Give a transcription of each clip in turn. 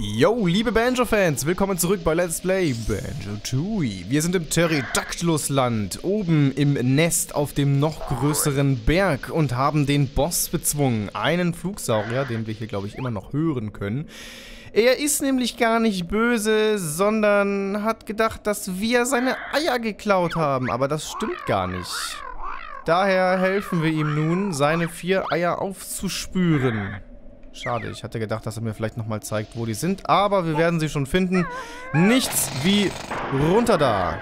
Yo, liebe Banjo-Fans, willkommen zurück bei Let's Play Banjo-Tooie. Wir sind im Pterodactylus-Land, oben im Nest auf dem noch größeren Berg und haben den Boss bezwungen. Einen Flugsaurier, den wir hier, glaube ich, immer noch hören können. Er ist nämlich gar nicht böse, sondern hat gedacht, dass wir seine Eier geklaut haben. Aber das stimmt gar nicht. Daher helfen wir ihm nun, seine vier Eier aufzuspüren. Schade, ich hatte gedacht, dass er mir vielleicht nochmal zeigt, wo die sind. Aber wir werden sie schon finden. Nichts wie runter da.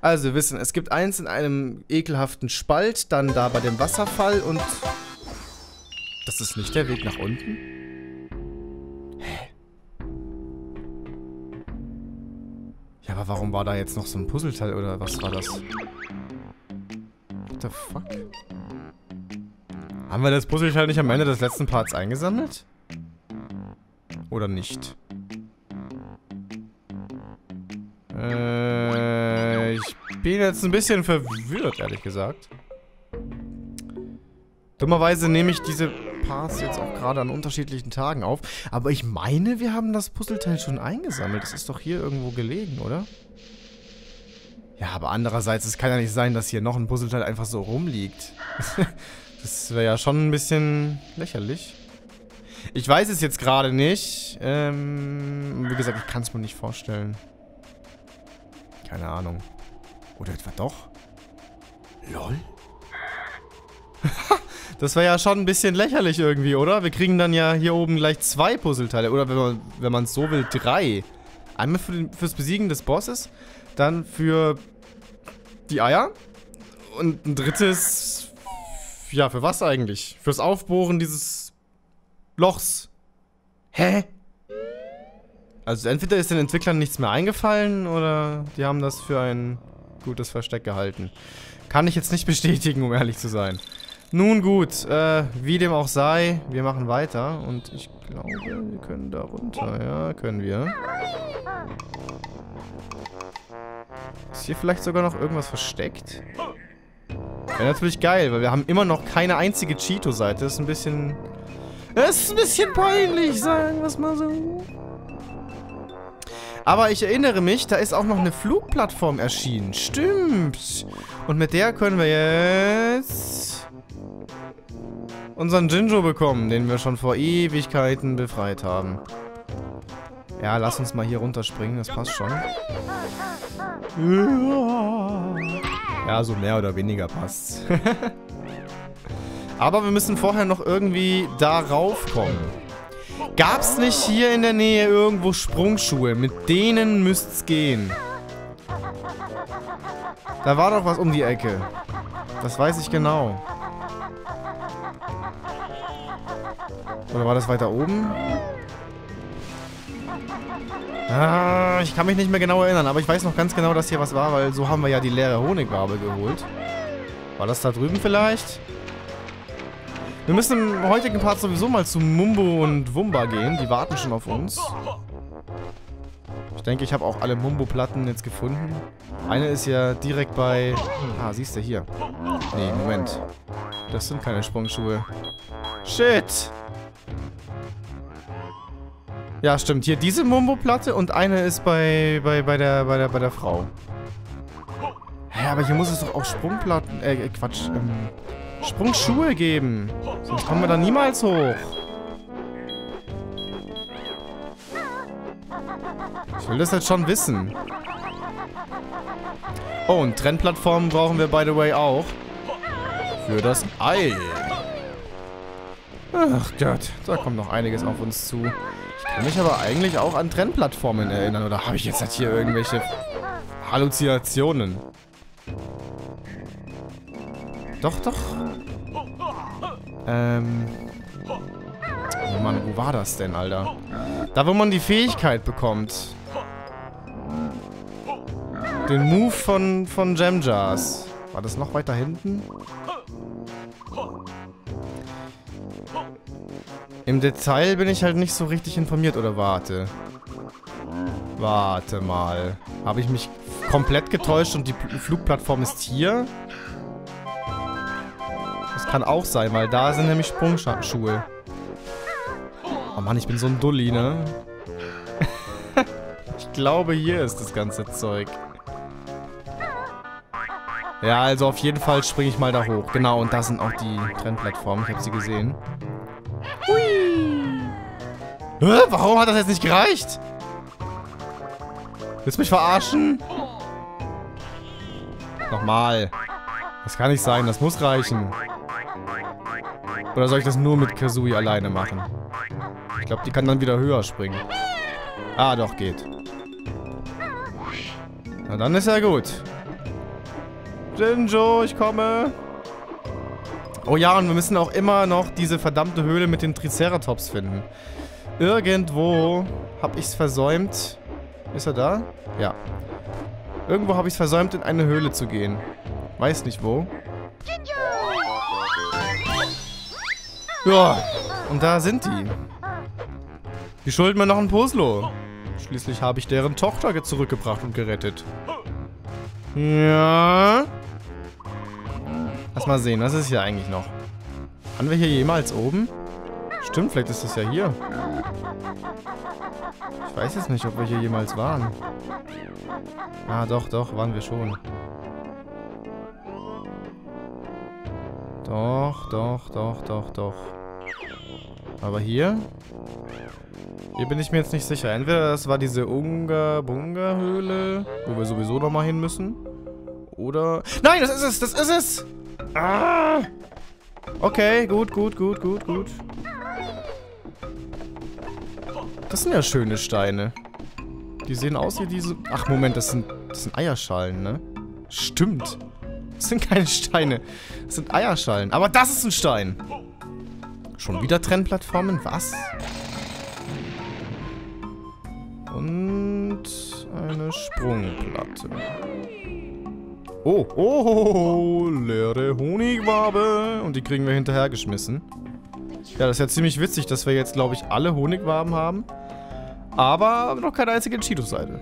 Also, wir wissen, es gibt eins in einem ekelhaften Spalt, dann da bei dem Wasserfall und... Das ist nicht der Weg nach unten? Hä? Ja, aber warum war da jetzt noch so ein Puzzleteil oder was war das? What the fuck? Haben wir das Puzzleteil nicht am Ende des letzten Parts eingesammelt? Oder nicht? Äh, ich bin jetzt ein bisschen verwirrt, ehrlich gesagt. Dummerweise nehme ich diese Parts jetzt auch gerade an unterschiedlichen Tagen auf. Aber ich meine, wir haben das Puzzleteil schon eingesammelt. Das ist doch hier irgendwo gelegen, oder? Ja, aber andererseits, es kann ja nicht sein, dass hier noch ein Puzzleteil einfach so rumliegt. Das wäre ja schon ein bisschen lächerlich. Ich weiß es jetzt gerade nicht. Ähm, wie gesagt, ich kann es mir nicht vorstellen. Keine Ahnung. Oder etwa doch? LOL? das wäre ja schon ein bisschen lächerlich irgendwie, oder? Wir kriegen dann ja hier oben gleich zwei Puzzleteile. Oder wenn man es so will, drei. Einmal für den, fürs Besiegen des Bosses, dann für die Eier und ein drittes ja, für was eigentlich? Fürs Aufbohren dieses Lochs. Hä? Also entweder ist den Entwicklern nichts mehr eingefallen oder die haben das für ein gutes Versteck gehalten. Kann ich jetzt nicht bestätigen, um ehrlich zu sein. Nun gut, äh, wie dem auch sei, wir machen weiter und ich glaube, wir können da runter. Ja, können wir. Ist hier vielleicht sogar noch irgendwas versteckt? Wäre natürlich geil, weil wir haben immer noch keine einzige Cheeto-Seite. Das ist ein bisschen... Das ist ein bisschen peinlich, sagen wir es mal so. Aber ich erinnere mich, da ist auch noch eine Flugplattform erschienen. Stimmt. Und mit der können wir jetzt unseren Jinjo bekommen, den wir schon vor Ewigkeiten befreit haben. Ja, lass uns mal hier runterspringen, das passt schon. Ja, so mehr oder weniger passt's. Aber wir müssen vorher noch irgendwie da raufkommen. Gab's nicht hier in der Nähe irgendwo Sprungschuhe? Mit denen müsst's gehen. Da war doch was um die Ecke. Das weiß ich genau. Oder war das weiter oben? Ah, ich kann mich nicht mehr genau erinnern, aber ich weiß noch ganz genau, dass hier was war, weil so haben wir ja die leere Honigwabe geholt. War das da drüben vielleicht? Wir müssen im heutigen Part sowieso mal zu Mumbo und Wumba gehen. Die warten schon auf uns. Ich denke, ich habe auch alle Mumbo-Platten jetzt gefunden. Eine ist ja direkt bei... Ah, siehst du hier. Nee, Moment. Das sind keine Sprungschuhe. Shit! Ja, stimmt. Hier diese Mumbo-Platte und eine ist bei, bei, bei, der, bei, der, bei der Frau. Hä, aber hier muss es doch auch Sprungplatten, äh, Quatsch, ähm, Sprungschuhe geben. Sonst kommen wir da niemals hoch. Ich will das jetzt schon wissen. Oh, und Trennplattformen brauchen wir, by the way, auch. Für das Ei. Ach Gott, da kommt noch einiges auf uns zu kann mich aber eigentlich auch an Trennplattformen erinnern. Oder habe ich jetzt halt hier irgendwelche Halluzinationen? Doch, doch. Ähm... Oh Mann, wo war das denn, Alter? Da, wo man die Fähigkeit bekommt. Den Move von, von Jamjars. War das noch weiter hinten? Im Detail bin ich halt nicht so richtig informiert. Oder warte. Warte mal. Habe ich mich komplett getäuscht und die Flugplattform ist hier? Das kann auch sein, weil da sind nämlich Sprungschuhe. Oh Mann, ich bin so ein Dulli, ne? Ich glaube, hier ist das ganze Zeug. Ja, also auf jeden Fall springe ich mal da hoch. Genau, und da sind auch die Trennplattformen. Ich habe sie gesehen. Hui. Hä? Warum hat das jetzt nicht gereicht? Willst du mich verarschen? Nochmal. Das kann nicht sein, das muss reichen. Oder soll ich das nur mit Kazooie alleine machen? Ich glaube, die kann dann wieder höher springen. Ah, doch, geht. Na, dann ist ja gut. Jinjo, ich komme. Oh ja, und wir müssen auch immer noch diese verdammte Höhle mit den Triceratops finden. Irgendwo habe ich es versäumt. Ist er da? Ja. Irgendwo habe ich es versäumt, in eine Höhle zu gehen. Weiß nicht wo. Ja, und da sind die. Die schulden mir noch ein Puzzle. Schließlich habe ich deren Tochter zurückgebracht und gerettet. Ja. Lass mal sehen, was ist hier eigentlich noch? Waren wir hier jemals oben? Stimmt, vielleicht ist das ja hier. Ich weiß jetzt nicht, ob wir hier jemals waren. Ah, doch, doch, waren wir schon. Doch, doch, doch, doch, doch. Aber hier? Hier bin ich mir jetzt nicht sicher. Entweder das war diese Unga-Bunga-Höhle, wo wir sowieso nochmal hin müssen. Oder... Nein, das ist es, das ist es! Ah! Okay, gut, gut, gut, gut, gut. Das sind ja schöne Steine. Die sehen aus wie diese... Ach, Moment, das sind, das sind Eierschalen, ne? Stimmt. Das sind keine Steine. Das sind Eierschalen. Aber das ist ein Stein. Schon wieder Trennplattformen? Was? Und eine Sprungplatte. Oh, oh, leere Honigwabe. Und die kriegen wir hinterhergeschmissen. Ja, das ist ja ziemlich witzig, dass wir jetzt, glaube ich, alle Honigwaben haben. Aber noch keine einzige Cheeto-Seite.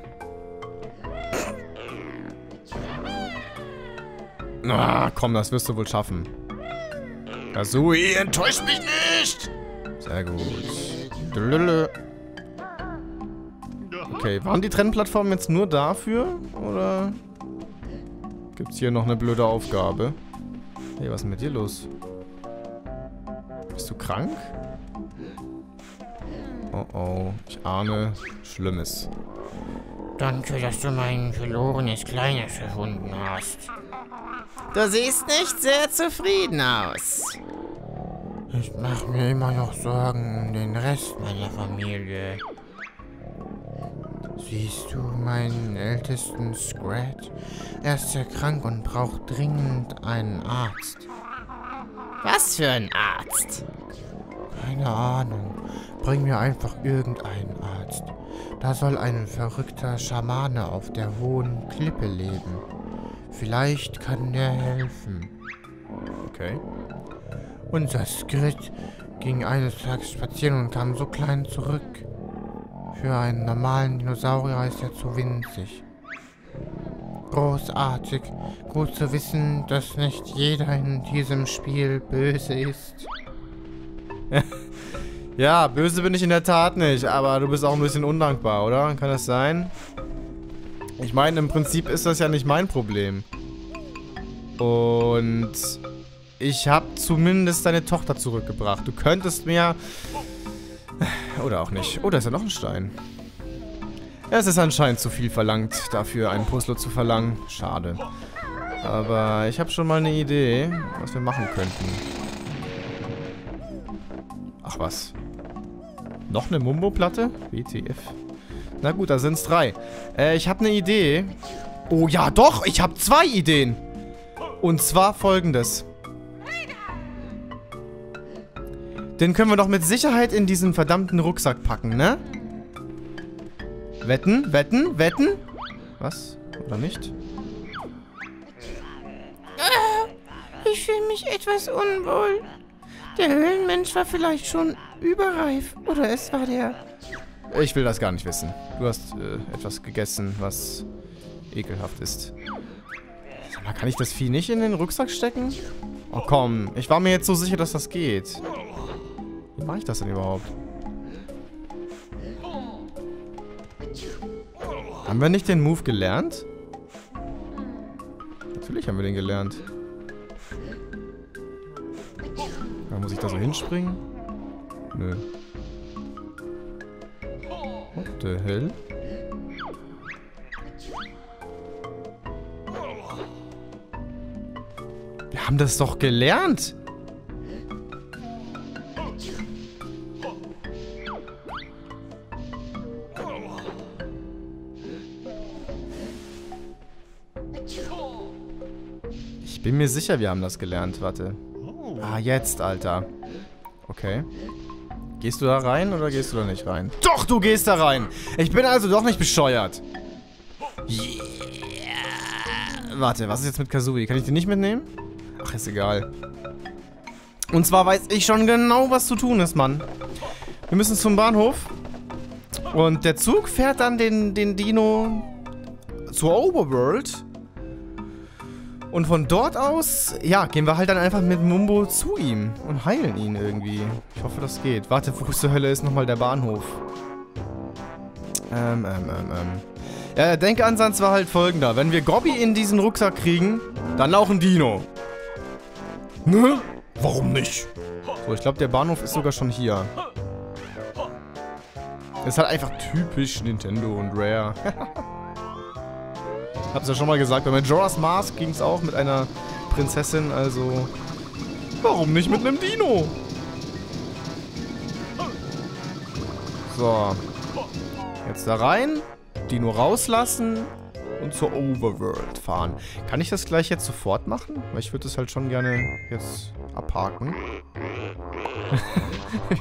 Ah, komm, das wirst du wohl schaffen. Kazooie, enttäuscht mich nicht! Sehr gut. Okay, waren die Trennplattformen jetzt nur dafür? Oder gibt es hier noch eine blöde Aufgabe? Hey, was ist mit dir los? Bist du krank? Oh oh, ich ahne Schlimmes. Danke, dass du mein verlorenes Kleines erfunden hast. Du siehst nicht sehr zufrieden aus. Ich mache mir immer noch Sorgen um den Rest meiner Familie. Siehst du meinen ältesten Scrat? Er ist sehr krank und braucht dringend einen Arzt. Was für ein Arzt? Keine Ahnung. Bring mir einfach irgendeinen Arzt. Da soll ein verrückter Schamane auf der hohen Klippe leben. Vielleicht kann der helfen. Okay. Unser Skrit ging eines Tages spazieren und kam so klein zurück. Für einen normalen Dinosaurier ist er zu winzig. Großartig. Gut zu wissen, dass nicht jeder in diesem Spiel böse ist. ja, böse bin ich in der Tat nicht, aber du bist auch ein bisschen undankbar, oder? Kann das sein? Ich meine, im Prinzip ist das ja nicht mein Problem. Und ich habe zumindest deine Tochter zurückgebracht. Du könntest mir... Oder auch nicht. Oh, da ist ja noch ein Stein. Es ist anscheinend zu viel verlangt, dafür einen Puzzle zu verlangen. Schade. Aber ich habe schon mal eine Idee, was wir machen könnten. Ach was. Noch eine Mumbo-Platte? WTF. Na gut, da sind es drei. Äh, ich habe eine Idee. Oh ja, doch, ich habe zwei Ideen. Und zwar folgendes. Den können wir doch mit Sicherheit in diesen verdammten Rucksack packen, ne? Wetten, wetten, wetten? Was? Oder nicht? Ich fühle mich etwas unwohl. Der Höhlenmensch war vielleicht schon überreif. Oder es war der... Ich will das gar nicht wissen. Du hast äh, etwas gegessen, was ekelhaft ist. Sag mal, kann ich das Vieh nicht in den Rucksack stecken? Oh komm, ich war mir jetzt so sicher, dass das geht. Wie mache ich das denn überhaupt? Haben wir nicht den Move gelernt? Natürlich haben wir den gelernt. Muss ich da so hinspringen? Nö. What the hell? Wir haben das doch gelernt. Ich bin mir sicher, wir haben das gelernt. Warte. Ah, jetzt, Alter. Okay. Gehst du da rein oder gehst du da nicht rein? Doch, du gehst da rein. Ich bin also doch nicht bescheuert. Yeah. Warte, was ist jetzt mit Kazooie? Kann ich den nicht mitnehmen? Ach, ist egal. Und zwar weiß ich schon genau, was zu tun ist, Mann. Wir müssen zum Bahnhof. Und der Zug fährt dann den, den Dino zur Overworld. Und von dort aus, ja, gehen wir halt dann einfach mit Mumbo zu ihm und heilen ihn irgendwie. Ich hoffe, das geht. Warte, wo zur Hölle ist nochmal der Bahnhof? Ähm, ähm, ähm, ähm. Ja, der Denkansatz war halt folgender. Wenn wir Gobby in diesen Rucksack kriegen, dann auch ein Dino. Ne? Warum nicht? So, ich glaube, der Bahnhof ist sogar schon hier. Ist halt einfach typisch Nintendo und Rare. Hab's ja schon mal gesagt, bei Majora's Mask ging es auch mit einer Prinzessin, also... Warum nicht mit einem Dino? So. Jetzt da rein. Dino rauslassen. Und zur Overworld fahren. Kann ich das gleich jetzt sofort machen? Weil ich würde das halt schon gerne jetzt abhaken.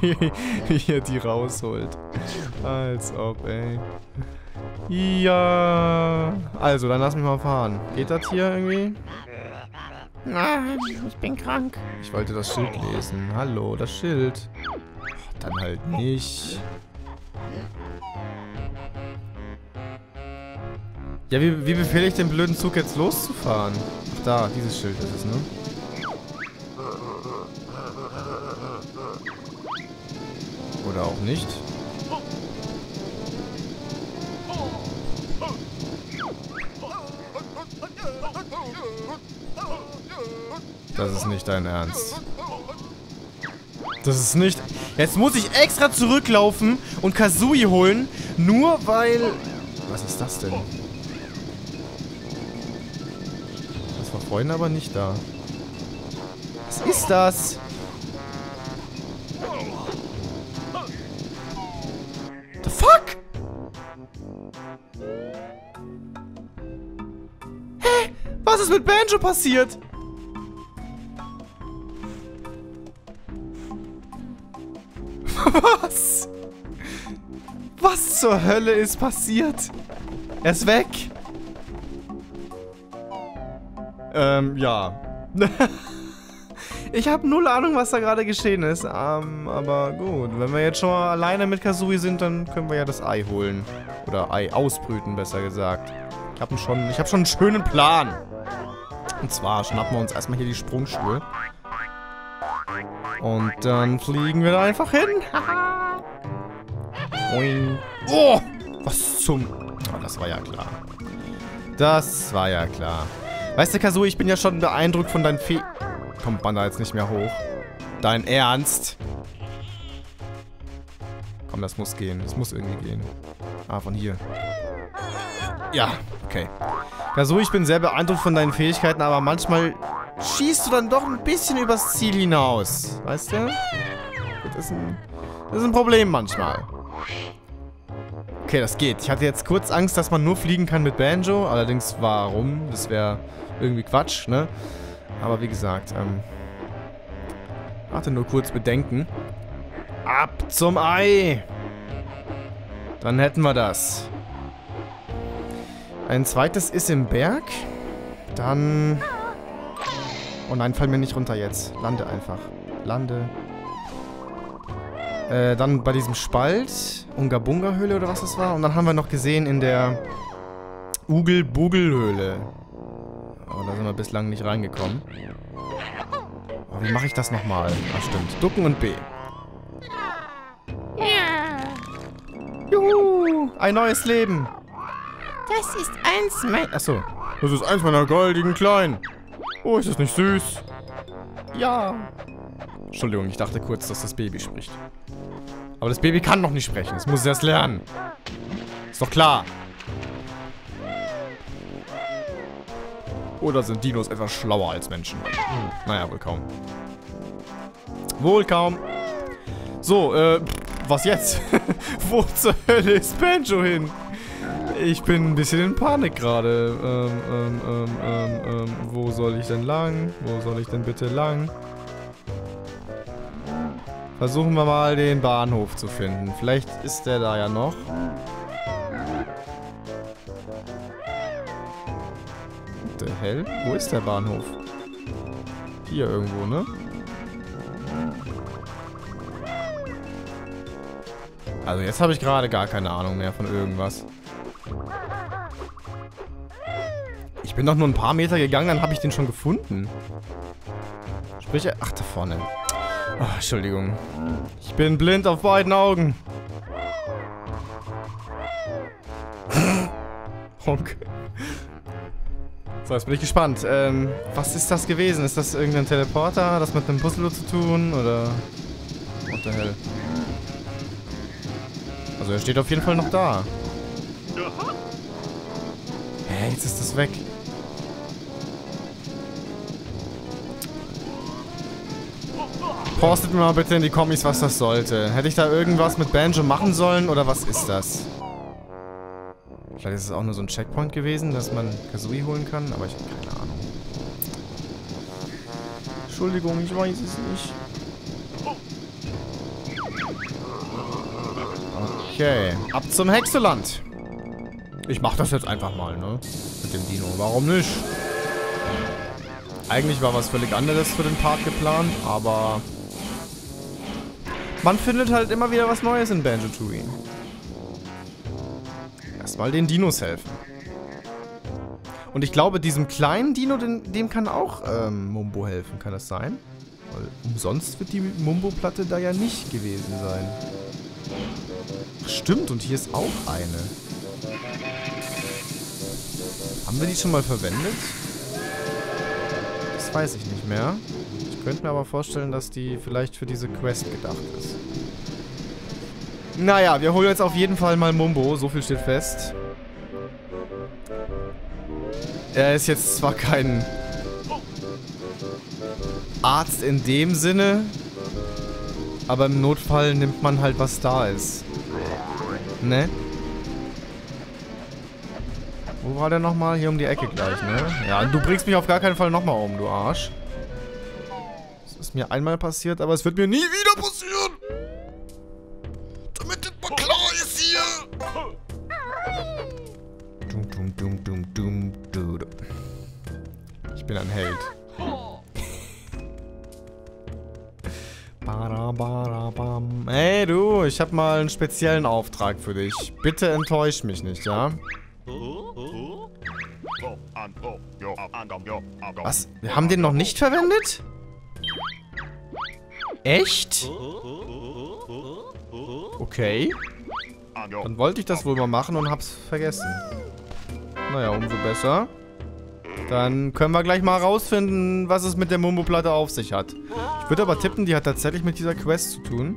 Wie er die rausholt. Als ob, ey. Ja. Also, dann lass mich mal fahren. Geht das hier irgendwie? Nein, ich bin krank. Ich wollte das Schild lesen. Hallo, das Schild. Dann halt nicht. Ja, wie, wie befehle ich den blöden Zug jetzt loszufahren? Ach da, dieses Schild ist es, ne? Oder auch nicht. Das ist nicht dein Ernst. Das ist nicht... Jetzt muss ich extra zurücklaufen und Kazooie holen, nur weil... Was ist das denn? Das war vorhin aber nicht da. Was ist das? The fuck? Hä? Was ist mit Banjo passiert? Zur Hölle ist passiert? Er ist weg. Ähm, ja. ich habe null Ahnung, was da gerade geschehen ist. Ähm, aber gut. Wenn wir jetzt schon mal alleine mit Kazooie sind, dann können wir ja das Ei holen. Oder Ei ausbrüten, besser gesagt. Ich habe schon, ich hab schon einen schönen Plan. Und zwar schnappen wir uns erstmal hier die Sprungschuhe. Und dann fliegen wir da einfach hin. Oh, was zum... Oh, das war ja klar. Das war ja klar. Weißt du, Kazu, ich bin ja schon beeindruckt von deinen Fe... Kommt man da jetzt nicht mehr hoch? Dein Ernst? Komm, das muss gehen. Das muss irgendwie gehen. Ah, von hier. Ja, okay. Kazu, ich bin sehr beeindruckt von deinen Fähigkeiten, aber manchmal schießt du dann doch ein bisschen übers Ziel hinaus. Weißt du? Das ist ein, das ist ein Problem manchmal. Okay, das geht. Ich hatte jetzt kurz Angst, dass man nur fliegen kann mit Banjo. Allerdings, warum? Das wäre irgendwie Quatsch, ne? Aber wie gesagt, ähm... Warte nur kurz bedenken. Ab zum Ei! Dann hätten wir das. Ein zweites ist im Berg. Dann... Oh nein, fall mir nicht runter jetzt. Lande einfach. Lande. Äh, dann bei diesem Spalt. Unga-Bunga-Höhle oder was das war. Und dann haben wir noch gesehen in der Ugel-Bugel-Höhle. Aber da sind wir bislang nicht reingekommen. Aber wie mache ich das nochmal? Ah, stimmt. Ducken und B. Ja. Juhu! Ein neues Leben. Das ist eins mein... Achso. Das ist eins meiner goldigen Kleinen. Oh, ist das nicht süß? Ja. Entschuldigung, ich dachte kurz, dass das Baby spricht. Aber das Baby kann noch nicht sprechen. Das muss es erst lernen. Ist doch klar. Oder sind Dinos etwas schlauer als Menschen? Hm, naja, wohl kaum. Wohl kaum. So, äh, was jetzt? Wo zur Hölle ist Banjo hin? Ich bin ein bisschen in Panik gerade. Ähm, ähm, ähm, ähm, ähm, wo soll ich denn lang? Wo soll ich denn bitte lang? Versuchen wir mal den Bahnhof zu finden. Vielleicht ist der da ja noch. The hell? Wo ist der Bahnhof? Hier irgendwo, ne? Also jetzt habe ich gerade gar keine Ahnung mehr von irgendwas. Ich bin doch nur ein paar Meter gegangen, dann habe ich den schon gefunden. Sprich, ach, da vorne. Oh, Entschuldigung. Ich bin blind auf beiden Augen. Honk. So, jetzt bin ich gespannt. Ähm, was ist das gewesen? Ist das irgendein Teleporter? Hat das mit einem Puzzle zu tun? Oder... What the hell? Also er steht auf jeden Fall noch da. Hä, jetzt ist das weg. Postet mir mal bitte in die Kommis, was das sollte. Hätte ich da irgendwas mit Banjo machen sollen oder was ist das? Vielleicht ist es auch nur so ein Checkpoint gewesen, dass man Kazooie holen kann, aber ich habe keine Ahnung. Entschuldigung, ich weiß es nicht. Okay, ab zum Hexeland. Ich mach das jetzt einfach mal, ne? Mit dem Dino. Warum nicht? Eigentlich war was völlig anderes für den Part geplant, aber... Man findet halt immer wieder was Neues in Banjo-Tooie. Erstmal den Dinos helfen. Und ich glaube, diesem kleinen Dino, dem, dem kann auch ähm, Mumbo helfen. Kann das sein? Weil umsonst wird die Mumbo-Platte da ja nicht gewesen sein. Stimmt, und hier ist auch eine. Haben wir die schon mal verwendet? Das weiß ich nicht mehr. Ich könnte mir aber vorstellen, dass die vielleicht für diese Quest gedacht ist. Naja, wir holen jetzt auf jeden Fall mal Mumbo. So viel steht fest. Er ist jetzt zwar kein Arzt in dem Sinne, aber im Notfall nimmt man halt, was da ist. Ne? Wo war der nochmal? Hier um die Ecke gleich, ne? Ja, du bringst mich auf gar keinen Fall nochmal um, du Arsch. Ist mir einmal passiert, aber es wird mir nie wieder passieren! Damit das mal klar ist hier! Dum, dum, dum, dum, dum, dum. Ich bin ein Held. Hey du, ich habe mal einen speziellen Auftrag für dich. Bitte enttäusch mich nicht, ja? Was? Wir haben den noch nicht verwendet? Echt? Okay. Dann wollte ich das wohl mal machen und hab's vergessen. Naja, umso besser. Dann können wir gleich mal rausfinden, was es mit der Mumbo-Platte auf sich hat. Ich würde aber tippen, die hat tatsächlich mit dieser Quest zu tun.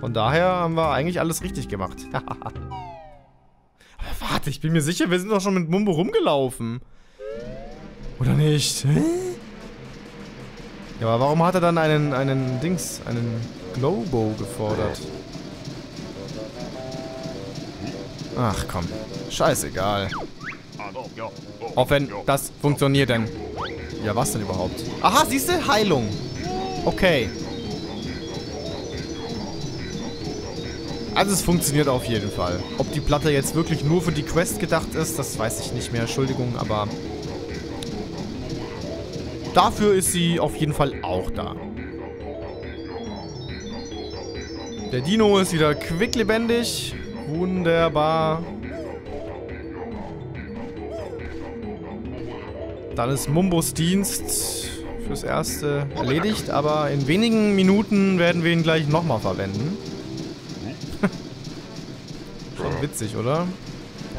Von daher haben wir eigentlich alles richtig gemacht. aber warte, ich bin mir sicher, wir sind doch schon mit Mumbo rumgelaufen. Oder nicht? Hä? Ja, aber warum hat er dann einen, einen Dings, einen Globo gefordert? Ach komm, scheißegal. Auch wenn das funktioniert denn. Ja, was denn überhaupt? Aha, siehst du? Heilung. Okay. Also es funktioniert auf jeden Fall. Ob die Platte jetzt wirklich nur für die Quest gedacht ist, das weiß ich nicht mehr. Entschuldigung, aber... Dafür ist sie auf jeden Fall auch da. Der Dino ist wieder quicklebendig. Wunderbar. Dann ist Mumbos Dienst fürs Erste erledigt, aber in wenigen Minuten werden wir ihn gleich nochmal verwenden. Schon witzig, oder?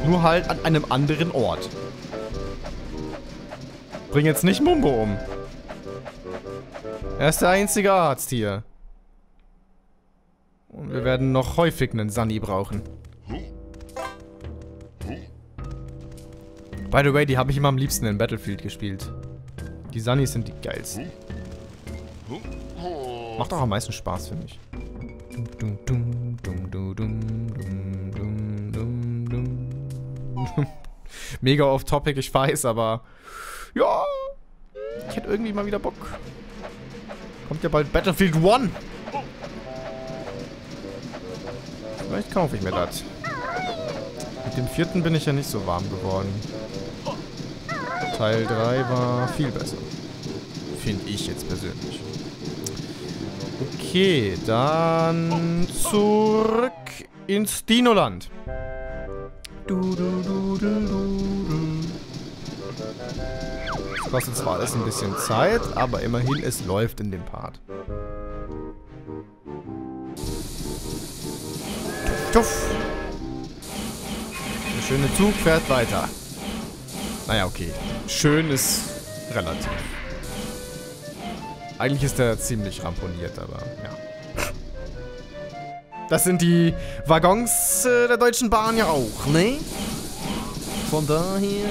Nur halt an einem anderen Ort. Bring jetzt nicht Mumbo um. Er ist der einzige Arzt hier. Und wir werden noch häufig einen Sunny brauchen. By the way, die habe ich immer am liebsten in Battlefield gespielt. Die Sunnys sind die geilsten. Macht auch am meisten Spaß, finde ich. Mega off-topic, ich weiß, aber ich hätte irgendwie mal wieder Bock. Kommt ja bald Battlefield 1. Vielleicht kaufe ich mir das. Mit dem vierten bin ich ja nicht so warm geworden. Teil 3 war viel besser. Finde ich jetzt persönlich. Okay, dann zurück ins Dinoland. Du, du, du, du, du, kostet zwar alles ein bisschen Zeit, aber immerhin, es läuft in dem Part. Tuff. Der schöne Zug fährt weiter. Naja, okay. Schön ist relativ. Eigentlich ist er ziemlich ramponiert, aber ja. Das sind die Waggons äh, der Deutschen Bahn ja auch, ne? Von daher...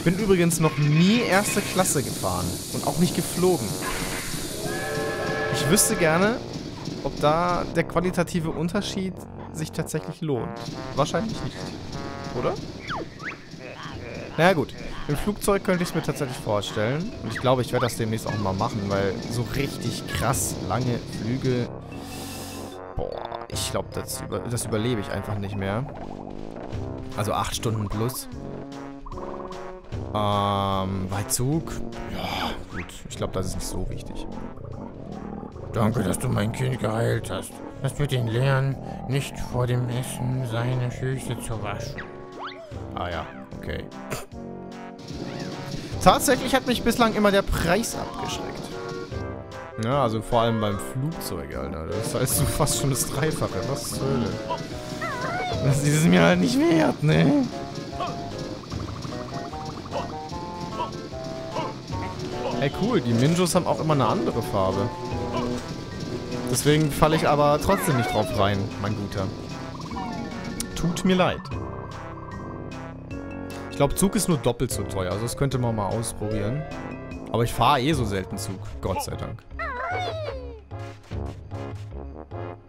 Ich bin übrigens noch nie erste Klasse gefahren und auch nicht geflogen. Ich wüsste gerne, ob da der qualitative Unterschied sich tatsächlich lohnt. Wahrscheinlich nicht. Oder? Naja gut, im Flugzeug könnte ich es mir tatsächlich vorstellen. Und ich glaube, ich werde das demnächst auch mal machen, weil so richtig krass lange Flüge... Boah, ich glaube, das, über, das überlebe ich einfach nicht mehr. Also 8 Stunden plus. Ähm, bei Zug? Ja, gut. Ich glaube, das ist nicht so wichtig. Danke, dass du mein Kind geheilt hast. Das wird ihn lernen, nicht vor dem Essen seine Füße zu waschen. Ah ja, okay. Tatsächlich hat mich bislang immer der Preis abgeschreckt. Ja, also vor allem beim Flugzeug, Alter. Das heißt so fast schon das Dreifache. Was zur Hölle? Das ist mir halt nicht wert, ne? Hey, cool. Die Minjos haben auch immer eine andere Farbe. Deswegen falle ich aber trotzdem nicht drauf rein, mein Guter. Tut mir leid. Ich glaube, Zug ist nur doppelt so teuer. Also das könnte man mal ausprobieren. Aber ich fahre eh so selten Zug. Gott sei Dank.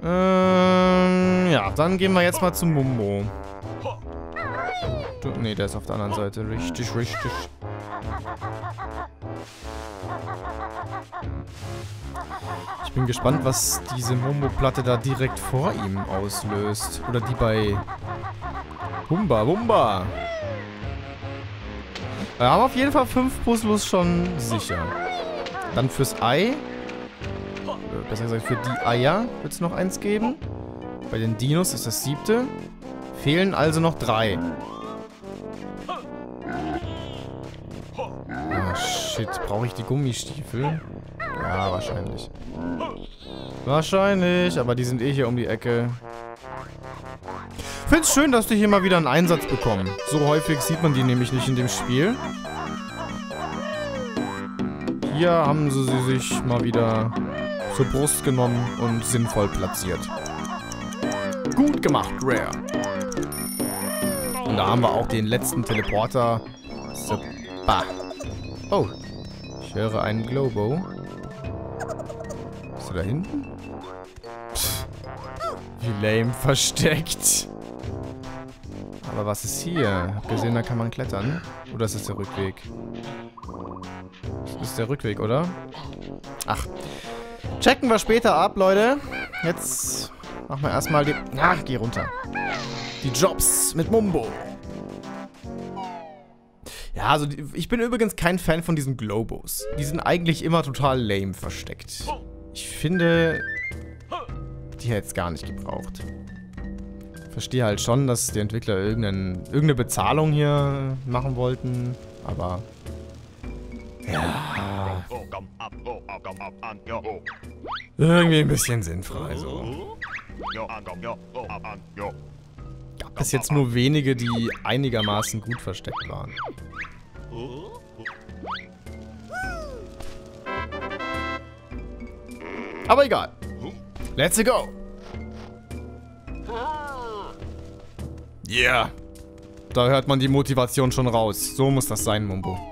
Ähm, ja, dann gehen wir jetzt mal zum Mumbo. Nee, der ist auf der anderen Seite. Richtig, richtig. Ich bin gespannt, was diese Momo-Platte da direkt vor ihm auslöst. Oder die bei... Bumba, Bumba. Wir haben auf jeden Fall fünf Puzzles schon sicher. Dann fürs Ei. Oder besser gesagt, für die Eier wird es noch eins geben. Bei den Dinos ist das siebte. Fehlen also noch drei. Shit. Brauche ich die Gummistiefel? Ja, wahrscheinlich. Wahrscheinlich, aber die sind eh hier um die Ecke. Find's schön, dass die hier mal wieder einen Einsatz bekommen. So häufig sieht man die nämlich nicht in dem Spiel. Hier haben sie sie sich mal wieder zur Brust genommen und sinnvoll platziert. Gut gemacht, Rare. Und da haben wir auch den letzten Teleporter. Super. Oh. Ich höre einen Globo. Bist du da hinten? Pff, wie lame versteckt. Aber was ist hier? Hab gesehen, da kann man klettern. Oder ist das der Rückweg? Das ist der Rückweg, oder? Ach. Checken wir später ab, Leute. Jetzt machen wir erstmal die... Ach, geh runter. Die Jobs mit Mumbo. Ja, also ich bin übrigens kein Fan von diesen Globos. Die sind eigentlich immer total lame versteckt. Ich finde, die hätte es gar nicht gebraucht. Verstehe halt schon, dass die Entwickler irgendeine Bezahlung hier machen wollten, aber... Ja... Irgendwie ein bisschen sinnfrei, so. Gab es jetzt nur wenige, die einigermaßen gut versteckt waren. Aber egal. Let's go. Yeah. Da hört man die Motivation schon raus. So muss das sein, Mumbo.